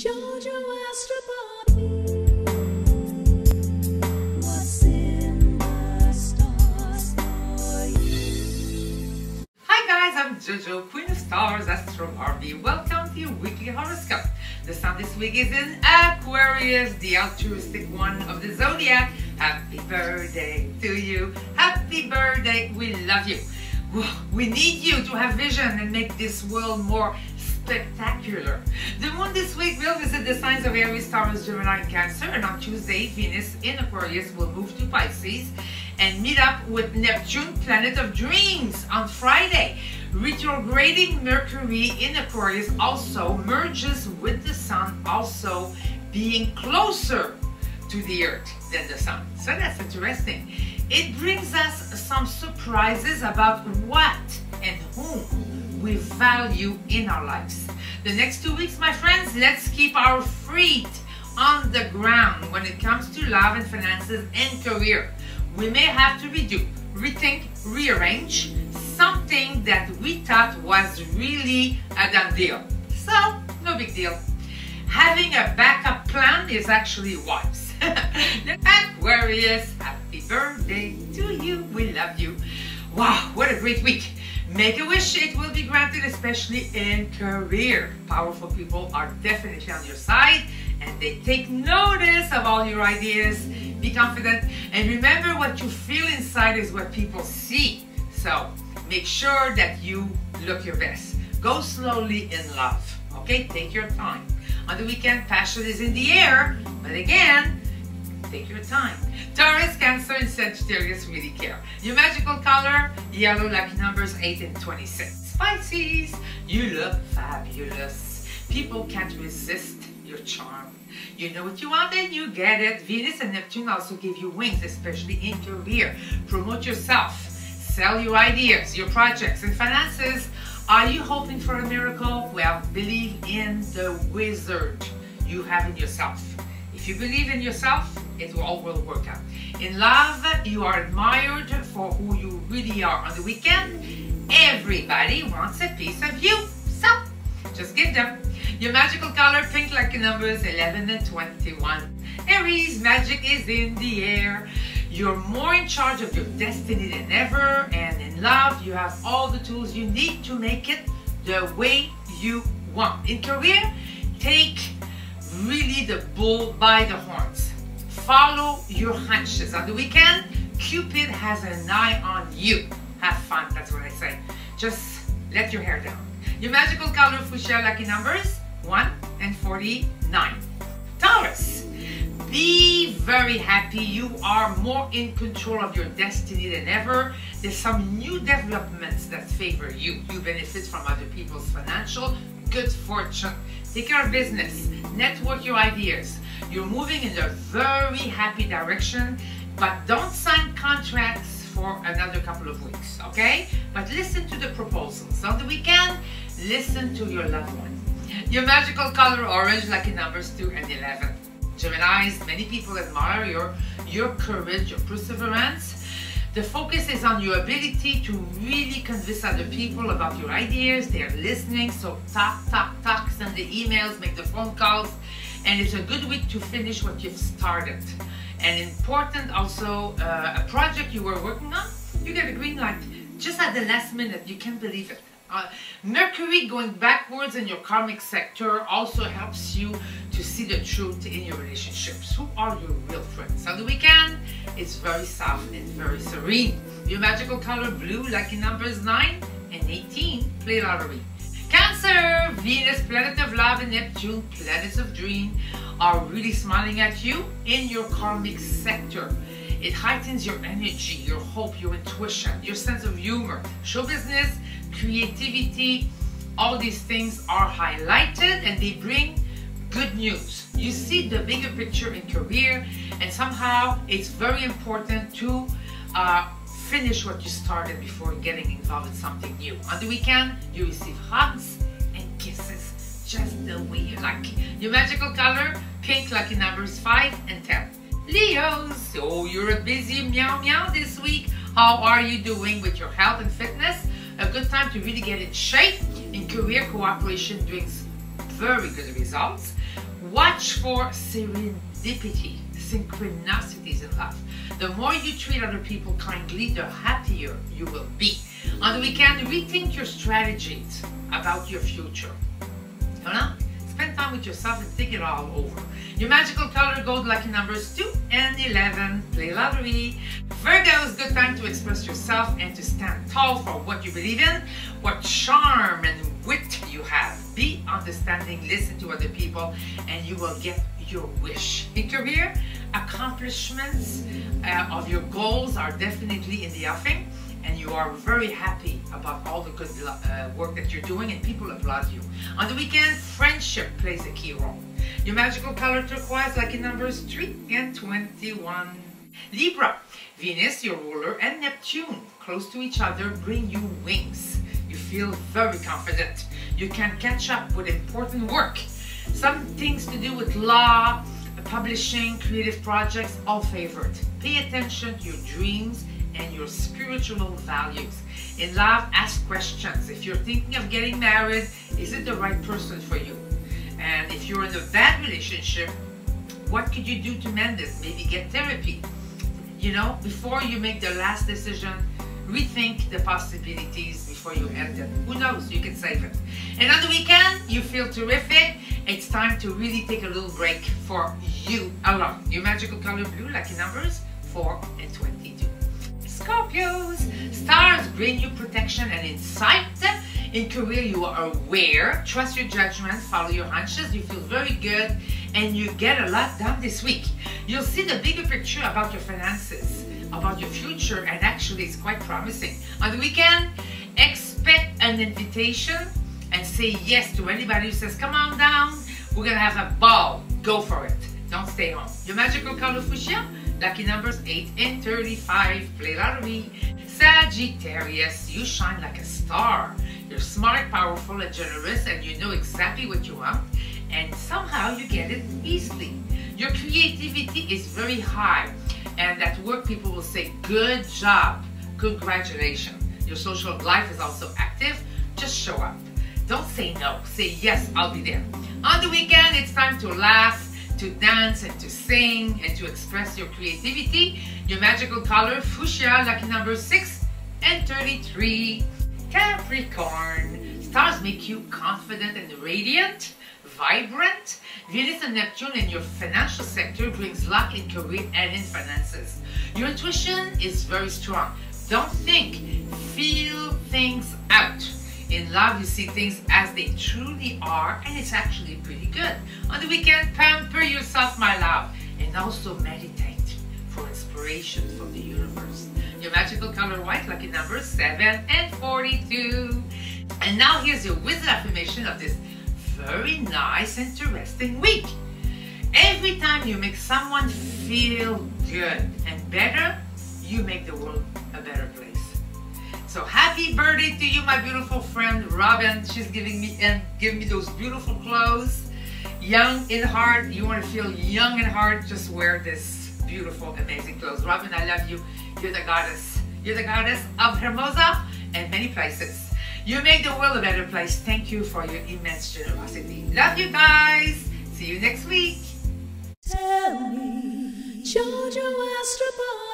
Jojo Astroparty. What's in the stars for you? Hi guys, I'm Jojo, Queen of Stars, Astro Barbie. Welcome to your weekly horoscope. The sun this week is in Aquarius, the altruistic one of the zodiac. Happy birthday to you. Happy birthday. We love you. We need you to have vision and make this world more spectacular. The moon this week will visit the signs of Aries, Taurus, Gemini, and Cancer, and on Tuesday, Venus in Aquarius will move to Pisces and meet up with Neptune, planet of dreams, on Friday. Retrograding Mercury in Aquarius also merges with the Sun, also being closer to the Earth than the Sun. So that's interesting. It brings us some surprises about what and whom we value in our lives. The next two weeks, my friends, let's keep our feet on the ground when it comes to love and finances and career. We may have to redo, rethink, rearrange something that we thought was really a done deal. So, no big deal. Having a backup plan is actually wise. Aquarius, happy birthday to you. We love you. Wow, what a great week. Make a wish, it will be granted, especially in career. Powerful people are definitely on your side and they take notice of all your ideas. Be confident and remember what you feel inside is what people see. So make sure that you look your best. Go slowly in love, okay? Take your time. On the weekend, passion is in the air, but again, take your time. Taurus, Cancer, and Sagittarius really care. Your magical color, yellow, lucky numbers 8 and 26. Pisces, you look fabulous. People can't resist your charm. You know what you want and you get it. Venus and Neptune also give you wings, especially in career. Promote yourself. Sell your ideas, your projects, and finances. Are you hoping for a miracle? Well, believe in the wizard you have in yourself. If you believe in yourself, it all will work out. In love, you are admired for who you really are. On the weekend, everybody wants a piece of you. So, just give them. Your magical color, pink lucky numbers 11 and 21. Aries, magic is in the air. You're more in charge of your destiny than ever. And in love, you have all the tools you need to make it the way you want. In career, take really the bull by the horns. Follow your hunches. On the weekend, Cupid has an eye on you. Have fun, that's what I say. Just let your hair down. Your magical color fuchsia lucky numbers 1 and 49. Taurus, be very happy. You are more in control of your destiny than ever. There's some new developments that favor you. You benefit from other people's financial good fortune. Take care of business. Network your ideas. You're moving in a very happy direction, but don't sign contracts for another couple of weeks, okay? But listen to the proposals. On the weekend, listen to your loved one. Your magical color orange, lucky numbers 2 and 11. Geminis, many people admire your, your courage, your perseverance. The focus is on your ability to really convince other people about your ideas. They're listening, so talk, talk, talk, send the emails, make the phone calls. And it's a good week to finish what you've started. And important also, uh, a project you were working on, you get a green light just at the last minute. You can't believe it. Uh, Mercury going backwards in your karmic sector also helps you to see the truth in your relationships. Who are your real friends? On the weekend, it's very soft and very serene. Your magical color blue, lucky numbers 9 and 18. Play lottery. Cancer, Venus, planet of love, and Neptune, planets of dream, are really smiling at you in your karmic sector. It heightens your energy, your hope, your intuition, your sense of humor. Show business, creativity, all these things are highlighted and they bring good news. You see the bigger picture in career and somehow it's very important to uh, finish what you started before getting involved in something new. On the weekend, you receive hugs and kisses just the way you like. Your magical color, pink, lucky numbers 5 and 10. Leos, so you're a busy meow meow this week. How are you doing with your health and fitness? A good time to really get in shape. In career cooperation brings very good results. Watch for serendipity, synchronicities in life. The more you treat other people kindly, the happier you will be. On the weekend, rethink your strategies about your future. You know? Spend time with yourself and think it all over. Your magical color gold lucky numbers 2 and 11. Play lottery. Virgo is good time to express yourself and to stand tall for what you believe in, what charm and wit you have. Be understanding, listen to other people, and you will get your wish. In career, accomplishments uh, of your goals are definitely in the offing and you are very happy about all the good uh, work that you're doing and people applaud you. On the weekend, friendship plays a key role. Your magical color turquoise, lucky numbers 3 and 21. Libra, Venus, your ruler, and Neptune, close to each other, bring you wings. You feel very confident. You can catch up with important work. Some things to do with law, publishing, creative projects, all favored. Pay attention to your dreams and your spiritual values. In love, ask questions. If you're thinking of getting married, is it the right person for you? And if you're in a bad relationship, what could you do to mend it? Maybe get therapy. You know, before you make the last decision, rethink the possibilities before you end it. Who knows? You can save it. And on the weekend, you feel terrific. It's time to really take a little break for you alone. Your magical color blue, lucky numbers 4 and 22. Scorpios, stars bring you protection and insight. In career, you are aware. Trust your judgment, follow your hunches. You feel very good, and you get a lot done this week. You'll see the bigger picture about your finances, about your future, and actually, it's quite promising. On the weekend, expect an invitation and say yes to anybody who says, Come on down, we're gonna have a ball. Go for it. Don't stay home. Your magical color fuchsia, lucky numbers 8 and 35. Play lottery. Sagittarius, you shine like a star. You're smart, powerful, and generous, and you know exactly what you want, and somehow you get it easily. Your creativity is very high, and at work, people will say, Good job, congratulations. Your social life is also active. Just show up. Don't say no. Say yes, I'll be there. On the weekend, it's time to laugh, to dance, and to sing, and to express your creativity. Your magical color, fuchsia, lucky number 6 and 33. Capricorn. Stars make you confident and radiant, vibrant. Venus and Neptune in your financial sector brings luck in career and in finances. Your intuition is very strong. Don't think, feel things out. In love, you see things as they truly are, and it's actually pretty good. On the weekend, pamper my love, and also meditate for inspiration from the universe. Your magical color white, lucky number 7 and 42. And now here's your wizard affirmation of this very nice, interesting week. Every time you make someone feel good and better, you make the world a better place. So happy birthday to you, my beautiful friend Robin. She's giving me and giving me those beautiful clothes. Young in heart. You want to feel young in heart? Just wear this beautiful, amazing clothes. Robin, I love you. You're the goddess. You're the goddess of Hermosa and many places. You make the world a better place. Thank you for your immense generosity. Love you guys. See you next week. Tell me, Astroboy.